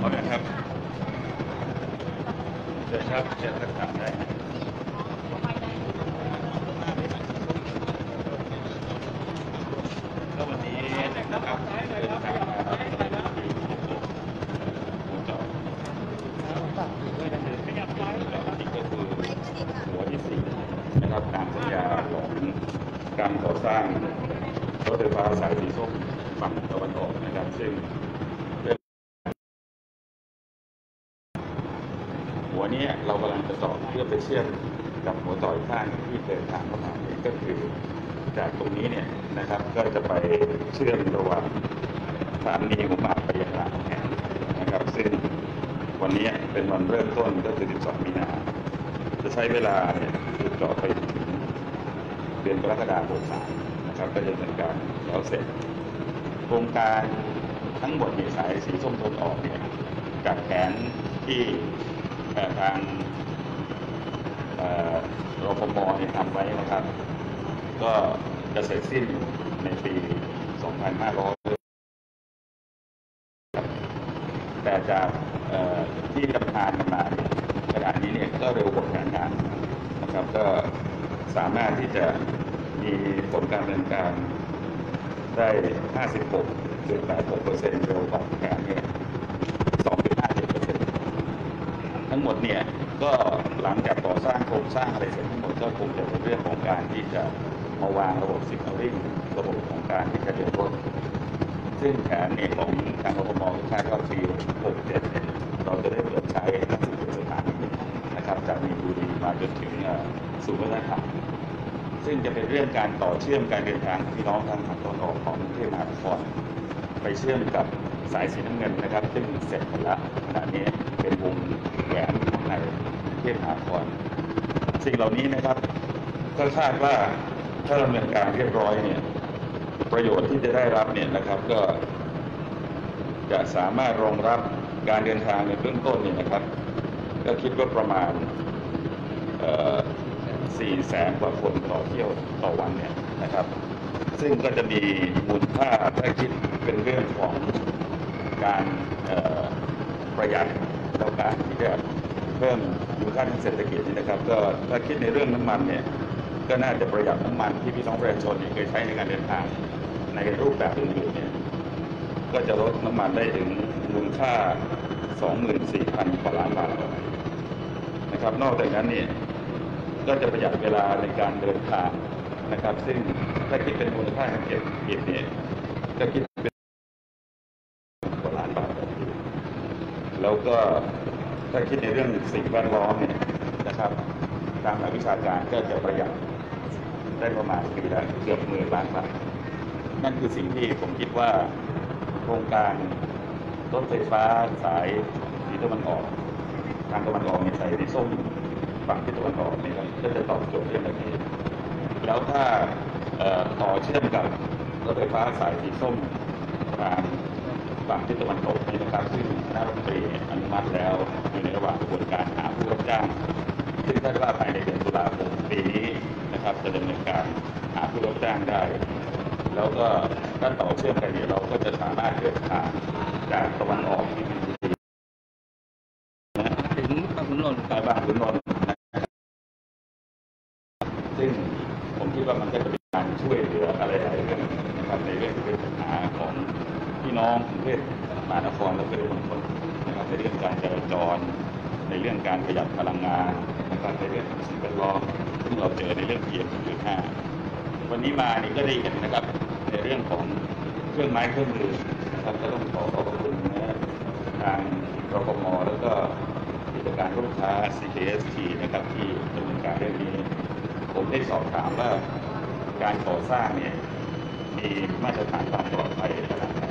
พร้อมนะครับเชิญครับเชิญทักทายได้ก็วันนี้นะครับเดินทางมาที่หมู่เจาะนี่ก็คือหัวที่สี่นะครับตามสัญญาของการก่อสร้างรถไฟฟ้าสายสีส้มฝั่งตะวันออกนะครับซึ่ง หัวเนี้เรากำลังจะต่อ เชื่อมกับหัวต่ออีกข้างที่เดินทางเข้ามาเนี่ยก็คือจากตรงนี้เนี่ยนะครับ ก็จะไปเชื่อมระหว่างสถานีหัวหมากไปยังรามแหงนะครับ ซึ่งวันนี้เป็นวันเริ่มต้นก็คือ 12 มีนา จะใช้เวลาเนี่ยคือต่อไปถึงเดือนกรกฎาคม63นะครับ ก็จะเป็นการแล้วเสร็จ โครงการทั้งหมดเนี่ยสายสีส้มทนออกเนี่ยจากแผนที่เอ่ทาง รฟมเนี่ยทำไว้นะครับ ก็จะเสร็จสิ้นในปี 2500 แต่จากเอ่อที่ดำเนินการมาขณะนี้เนี่ยก็เร็วกว่าแผนงานนะครับ ก็สามารถที่จะมีผลการดำเนินการได้ 56 86เปอร์เซ็นต์เร็วกว่าแผนเนี่ย2.57เปอร์เซ็นต์ ทั้งหมดเนี่ยก็หลังจากก่อสร้างโครงสร้างอะไรเสร็จทั้งหมดก็คงจะเป็นเรื่องของการที่จะมาวางระบบสิกน a ลิ่งระบบของการที่จะเดินรถซึ่งแผนเนี่ยของทางรฟมคาดว่าปี67เนี่ยเราจะได้เปิดใช้ทั้ง11สถานีนะครับจากมีนบุรีมาจนถึงเอ่อศูนย์วัฒนธรรมซึ่งจะเป็นเรื่องการต่อเชื่อมการเดินทางของพี่น้องทางภาคตะวันออกของกรุงเทพมหานครไปเชื่อมกับสายสีน้ำเงินนะครับ ซึ่งเสร็จหมดแล้วขณะนี้เป็นวงแหวนของในกรุง เทพมหานครสิ่งเหล่านี้นะครับก็คาดว่าถ้าดำเนินการเรียบร้อยเนี่ยประโยชน์ที่จะได้รับเนี่ยนะครับก็จะสามารถรองรับการเดินทางในเบื้องต้นเนี่ยนะครับ ก็คิดว่าประมาณสี่แสนกว่าคนต่อเที่ยวต่อวันเนี่ยนะครับ ซึ่งก็จะมีมูลค่าถ้าคิดเป็นเรื่องของการประหยัดแล้วการที่จะ เพิ่มมูลค่าทางเศรษฐกิจนี่นะครับ ก็ถ้าคิดในเรื่องน้ำมันเนี่ยก็น่าจะประหยัดน้ำมันที่พี่น้องประชาชนเคยใช้ในการเดินทางในรูปแบบอื่นๆเนี่ยก็จะลดน้ำมันได้ถึงมูลค่า 24,000กว่าล้านบาทนะครับ นอกจากนั้นเนี่ยก็จะประหยัดเวลาในการเดินทางนะครับ ซึ่งถ้าคิดเป็นมูลค่าทางเศรษฐกิจเนี่ยก็คิดเป็นกว่าล้านบาทแล้วก็ ถ้าคิดในเรื่องสิ่งแวดล้อมเนี่ยนะครับ ตามหลักวิชาการก็จะประหยัดได้ประมาณปีละเกือบหมื่นล้านบาทนั่นคือสิ่งที่ผมคิดว่าโครงการรถไฟฟ้าสายสีตะวันออก ทางตะวันออกเนี่ยส่ส้มฝั่งที่ตะวันออกเนี่ยครับก็จะตอบโจทย์เรื่องแบบนี้แล้วถ้าต่อเชื่อมกับรถไฟฟ้าสายสีส้มทางฝั่งที่ตะวันตก นะครับซึ่งคณะรัฐมนตรีอนุมัติแล้วอยู่ในระหว่างกระบวนการหาผู้รับจ้าง ซึ่งคาดว่าภายในเดือนตุลาคมปีนี้นะครับจะดำเนินการหาผู้รับจ้างได้ แล้วก็ถ้าต่อเชื่อมกันเนี่ยเราก็จะสามารถเดินทางจากตะวันออกที่มีนบุรีนะถึงบางขุนนนท์กายบางขุนนนท์นะครับซึ่งผมคิดว่ามันก็จะเป็นการช่วยเหลืออะไรหลายเรื่องนะครับในเรื่องที่เป็นปัญหาของพี่น้องกรุงเทพ มหานครและปริมณฑลนะครับในเรื่องการจราจร ในเรื่องการประหยัดพลังงานนะครับในเรื่องสิ่งแวดล้อมซึ่งเราเจอในเรื่อง PM 2.5วันนี้มานี่ก็ได้เห็นนะครับในเรื่องของเครื่องไม้เครื่องมือนะครับก็ต้องขอขอบคุณนะทางรปมแล้วก็กิจการลูกค้า CKST นะครับที่ดำเนินการเรื่องนี้ ผมได้สอบถามว่าการก่อสร้างเนี่ยมีมาตรฐานความปลอดภัยขนาดไหน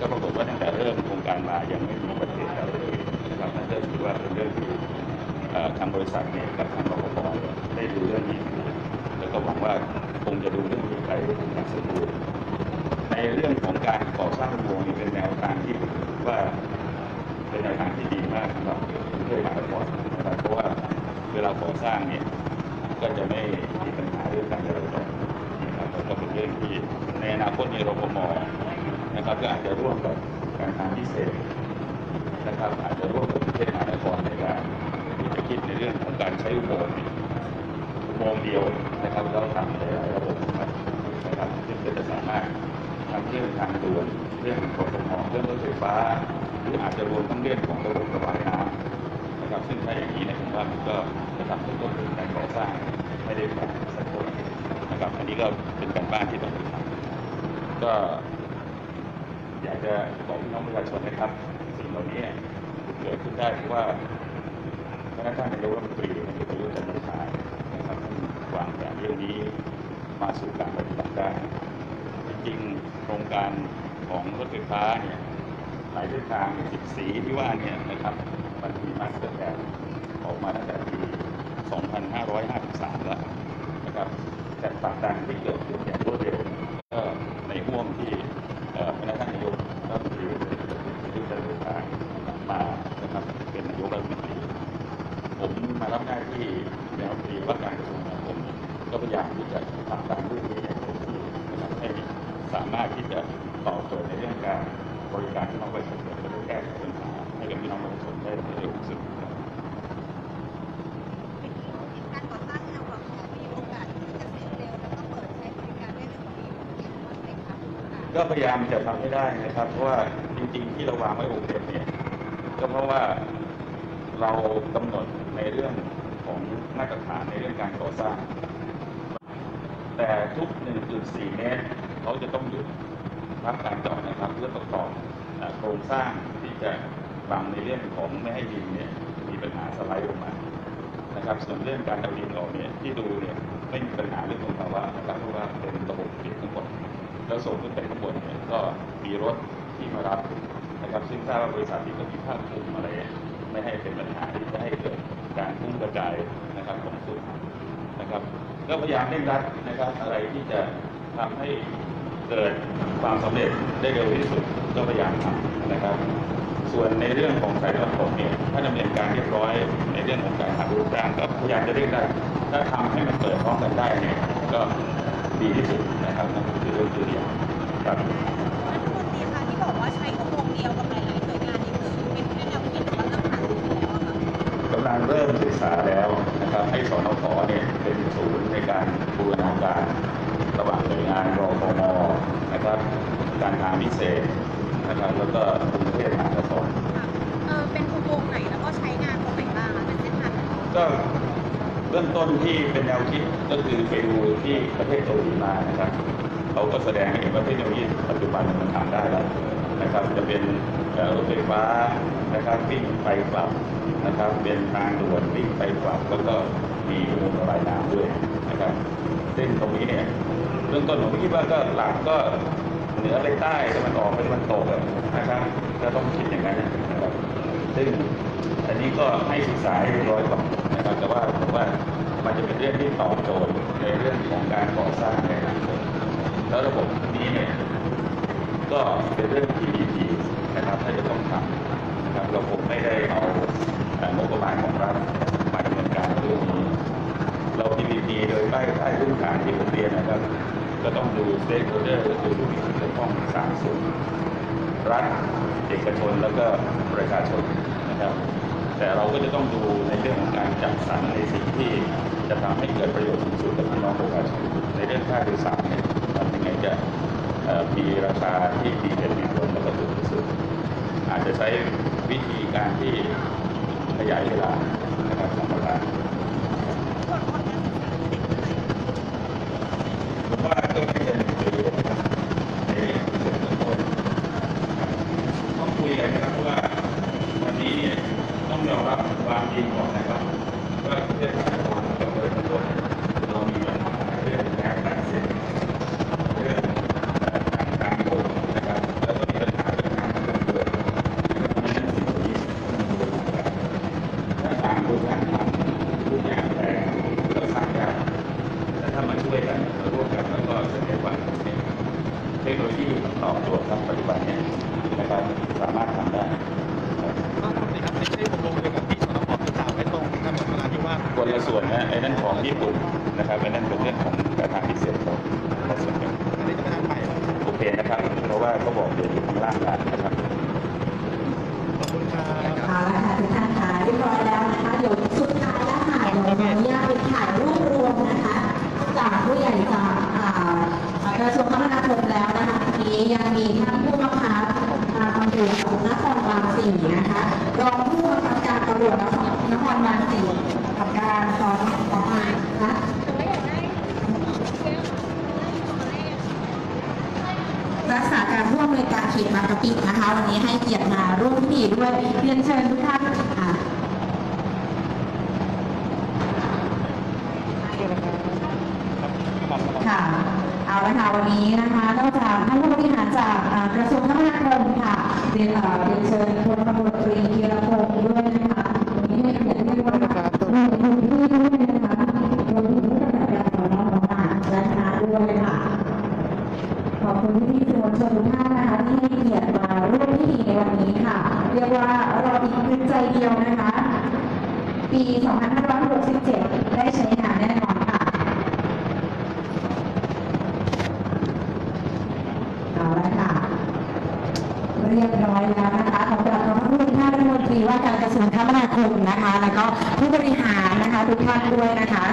ก็ปรากฏว่าตั้งแต่เริ่มโครงการมายังไม่มีอุบัติเหตุอะไรเลยนะครับนั่นก็ถือว่าเป็นเรื่องที่ทางบริษัทเนี่ยกับทางรปภได้ดูเรื่องนี้แล้วก็หวังว่าคงจะดูเรื่องนี้ไปอย่างสมบูรณ์ในเรื่องของการก่อสร้างอุโมงค์นี่เป็นแนวทางที่ว่าเป็นแนวทางที่ดีมากสำหรับกรุงเทพมหานครนะครับเพราะว่าเวลาก่อสร้างเนี่ยก็จะไม่มีปัญหาเรื่องการจราจรนะครับแล้วก็เป็นเรื่องที่ในอนาคตในรพม นะครับก็อาจจะร่วมกับการทางพิเศษนะครับอาจจะร่วมกับกรุงเทพมหานครในการที่จะคิดในเรื่องของการใช้อุโมงค์อุโมงค์เดียวนะครับแล้วทำหลายระบบนะครับซึ่งก็จะสามารถทำเรื่องทางด่วนเรื่องของสมองเรื่องรถไฟฟ้า หรืออาจจะรวมทั้งเรื่องของระบบระบายน้ำนะครับ ซึ่งถ้าอย่างนี้นยผมว่ามันก็จะทำให้ต้นทุนการก่อสร้างไม่ได้แพงสักเท่าไหร่นะครับ อันนี้ก็เป็นการบ้านที่ต้องทำก็ากจะบอกพี่น้องประชาชนนะครับ สิ่งเหล่านี้เกิดขึ้นได้เพราะว่าพนักงานนายกรัฐมนตรีนายกประยุทธ์จันทร์โอชานะครับวางแผนเรื่องนี้มาสู่การปฏิบัติได้ จริงๆโครงการของรถไฟฟ้าเนี่ยหลายเส้นทางสิบสีที่ว่าเนี่ยนะครับมันมี master plan ออกมาตั้งแต่ปี 2553 แล้วนะครับแต่ผลักดันที่เกิดขึ้นอย่างรวดเร็ว สามารถที่จะตอบโจทย์ในเรื่องการบริการพี่น้องประชาชนและแก้ไขปัญหาให้กับพี่น้องประชาชนได้เร็วที่สุดครับการก่อสร้างที่เราวางแผนมีโอกาสที่จะเสร็จเร็วแล้วก็เปิดใช้บริการได้ในปี67วันไหมครับก็พยายามจะทำให้ได้นะครับ เพราะว่าจริง ๆ ที่เราวางไว้6เดือนเนี่ยก็เพราะว่าเรากำหนดในเรื่องของมาตรฐานในเรื่องการก่อสร้าง แต่ทุก 1.4 เมตร เขาจะต้องหยุดพักการเจาะนะครับเพื่อประกอบโครงสร้างที่จะบังในเรื่องของไม่ให้ดินเนี่ยมีปัญหาสไลด์ลงมานะครับส่วนเรื่องการเอาดินออกเนี่ยที่ดูเนี่ยไม่มีปัญหาเรื่องของภาวะนะครับเพราะว่าเป็นระบบปิดทั้งหมดแล้วส่งขึ้นไปข้างบนเนี่ยก็มีรถที่มารับนะครับซึ่งทราบว่าบริษัทที่ก็มีภาคภูมิอะไรไม่ให้เป็นปัญหาที่จะให้เกิดการพุ่งกระจายนะครับของฝุ่นะครับก็พยายามเร่งรัดนะครับอะไรที่จะทำให้ เกิดความสำเร็จได้เร็วที่สุดก็พยายามทำนะครับ ส่วนในเรื่องของสายตะวันตกเนี่ยถ้าดำเนินการเรียบร้อย ในเรื่องของการหารูปร่างก็พยายามจะเร่งได้ถ้าทำให้มันเปิดพร้อมกันได้เนี่ยก็ดีที่สุดนะครับนั่นคือเรื่องตัวอย่างครับรัฐมนตรีคะที่บอกว่าใช้อุโมงค์เดียวกับหลายๆหน่วยงานนี่คือเป็นแค่แนวคิดหรือว่าเริ่มหารือกันแล้วอะคะกำลังเริ่มศึกษาแล้วนะครับให้สนขเนี่ยเป็นศูนย์ในการบูรณาการระหว่างหน่วยงานรฟม นะครับ การทางพิเศษนะครับ แล้วก็กรุงเทพมหานครค่ะเออเป็นอุโมงค์ไหนแล้วก็ใช้งานตรงไหนบ้างอะเป็นเส้นทางไหนก็เริ่มต้นที่เป็นแนวคิดก็คือไปดูที่ประเทศเกาหลีมานะครับเขาก็แสดงให้เห็นว่าเทคโนโลยีปัจจุบันมันทำได้แล้วนะครับ จะเป็นเอ่อรถไฟฟ้านะครับวิ่งไปกลับนะครับ เป็นทางด่วนวิ่งไปกลับแล้วก็มีอุโมงค์ระบายน้ำด้วยนะครับซึ่งตรงนี้เนี่ยเบื้องต้นผมคิดว่าก็หลักก็เหนือไปใต้ตะวันออกไปตะวันตกนะครับก็ต้องคิดอย่างนั้นนะครับซึ่งอันนี้ก็ให้ศึกษาให้เรียบร้อยก่อนนะครับแต่ว่าผมว่ามันจะเป็นเรื่องที่ตอบโจทย์ในเรื่องของการก่อสร้างในอนาคตแล้วระบบนี้เนี่ยก็เป็นเรื่อง PPP นะครับถ้าจะต้องทำนะครับเราคงไม่ได้เอางบประมาณของรัฐมาดำเนินการเรื่องนี้เรา PPP โดยใต้ใต้พื้นฐานที่ผมเรียนนะครับ ก็ต้องดู stakeholder ก็คือผู้มีส่วนเกี่ยวข้องสามส่วนรัฐเอกชนแล้วก็ประชาชนนะครับ แต่เราก็จะต้องดูในเรื่องของการจัดสรรในสิ่งที่จะทำให้เกิดประโยชน์สูงสุดกับพี่น้องประชาชนในเรื่องค่าโดยสารเนี่ยทำยังไงจะมีราคาที่ดีเด่นมีผลแล้วก็ถูกที่สุดอาจจะใช้วิธีการที่ขยายเวลานะครับของเวลา คนคนการศึกษาเด็กเมื่อไหร่ ผมว่าก็ไม่จะมีประโยชน์นะครับในส่วนต้นต้องคุยกันนะครับเพราะว่าวันนี้เนี่ยต้องยอมรับความจริงก่อนนะครับว่าประเทศไทยเราจะเปิดต้นเรามีปัญหาเรื่องการตัดสินเรื่องทางการเมืองนะครับแล้วก็มีปัญหาเรื่องการเมืองด้วยเพราะฉะนั้นสิ่งเหล่านี้ต้องดูกันถ้าต่างคนต่างทำทุกอย่างแต่ก็สร้างยาก แต่ถ้ามาช่วยกันมาร่วมกันแล้วก็แสดงว่าเทคโนโลยีตอบโจทย์ครับปัจจุบันเนี่ยนะครับสามารถทำได้ครับ บางคนนะครับไม่ใช่อุโมงค์เดียวกับที่สนพที่กล่าวไว้ตรงถนนนราธิวาส คนละส่วนนะไอ้นั่นของญี่ปุ่นนะครับไอ้นั่นเป็นเรื่องของการทางพิเศษของของส่วนกันอันนี้จะไปทางใหม่แล้วโอเคนะครับ เพราะว่าเขาบอกเดี๋ยวอยู่ข้างล่างกันนะครับ ขอบคุณครับ สี่นะคะรองผู้บังคับการตำรวจนครนครบาลสี่กับการสอนต่อมานะคะ รักษาการผู้อำนวยการเขตบางกะปินะคะ วันนี้ให้เกียรติมาร่วมพิธีด้วยเรียนเชิญทุกท่านค่ะค่ะ เอาละค่ะวั นี้นะคะนอกจากท่านผู้บริหารจากกระทรวงคมนาคมค่ะเรียนเรียนเชิญพลตำรวจตรีธีรพงศ์ด้วยนะคะวันนี้ให้เกียรติด้วยนะคะรวมถึงพี่ด้วยนะคะรวมถึงผู้กำกับการสอนอของหลานและคณะด้วยค่ะขอบคุณพี่ๆสื่อมวลชนทุกท่านนะคะที่ให้เกียรติมาร่วมพิธีในวันนี้ค่ะ เรียกว่าเราอีกใจเดียวนะคะ ปี 2567 ได้ใช้งานแน่นอนค่ะ เอาละค่ะ เรียบร้อยแล้วนะคะขอบคุณขอบคุณท่าน รีว่าการกระทรวงคมนาคมนะคะ แล้วก็ผู้บริหารนะคะทุกท่านด้วยนะคะ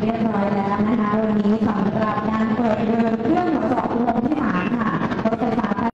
เรียบร้อยแล้วนะคะ วันนี้สำหรับการเปิดเดือเครื่อง